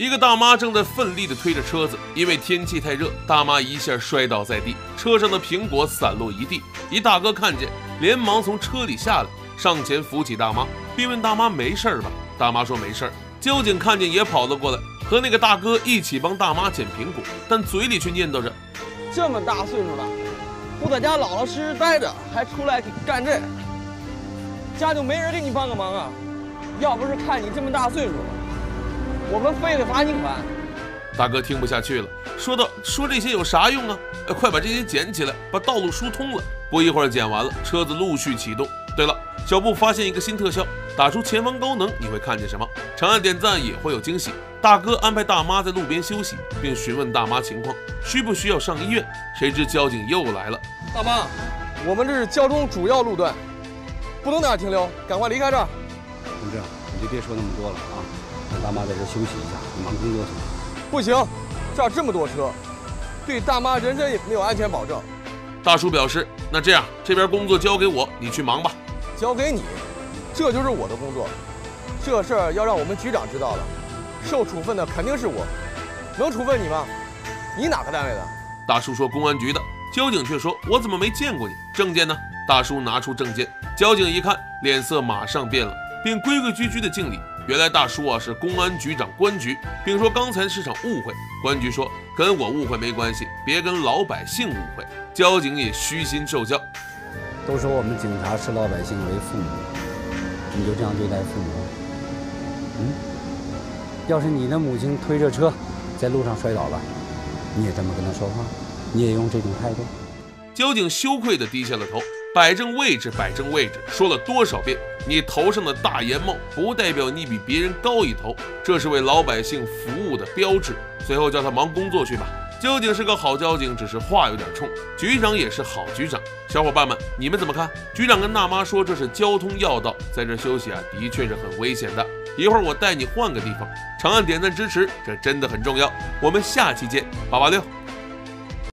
一个大妈正在奋力地推着车子，因为天气太热，大妈一下摔倒在地，车上的苹果散落一地。一大哥看见，连忙从车里下来，上前扶起大妈，并问大妈没事吧？大妈说没事。交警看见也跑了过来，和那个大哥一起帮大妈捡苹果，但嘴里却念叨着：这么大岁数了，不在家老老实实待着，还出来干这，家就没人给你帮个忙啊？要不是看你这么大岁数了。我们非得罚你款。大哥听不下去了，说道：“说这些有啥用啊？快把这些捡起来，把道路疏通了。”不一会儿捡完了，车子陆续启动。对了，小布发现一个新特效，打出前方高能，你会看见什么？长按点赞也会有惊喜。大哥安排大妈在路边休息，并询问大妈情况，需不需要上医院？谁知交警又来了。大妈，我们这是交通主要路段，不能在这停留，赶快离开这儿。同志，你就别说那么多了啊。让大妈在这休息一下，你忙工作去。不行，这儿这么多车，对大妈人身也没有安全保证。大叔表示：“那这样，这边工作交给我，你去忙吧。”交给你，这就是我的工作。这事儿要让我们局长知道了，受处分的肯定是我。能处分你吗？你哪个单位的？大叔说：“公安局的。”交警却说：“我怎么没见过你？证件呢？”大叔拿出证件，交警一看，脸色马上变了，并规规矩矩的敬礼。原来大叔啊是公安局长关局，并说刚才是场误会。关局说跟我误会没关系，别跟老百姓误会。交警也虚心受教。都说我们警察视老百姓为父母，你就这样对待父母？嗯？要是你的母亲推着车在路上摔倒了，你也这么跟她说话？你也用这种态度？交警羞愧地低下了头。摆正位置，摆正位置，说了多少遍？你头上的大檐帽不代表你比别人高一头，这是为老百姓服务的标志。随后叫他忙工作去吧。交警是个好交警，只是话有点冲。局长也是好局长，小伙伴们，你们怎么看？局长跟大妈说这是交通要道，在这休息啊，的确是很危险的。一会儿我带你换个地方。长按点赞支持，这真的很重要。我们下期见，八八六。